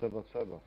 Trzeba, trzeba.